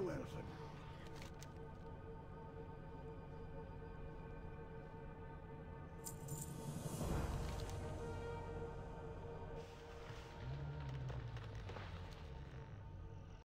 Farewell, Sir.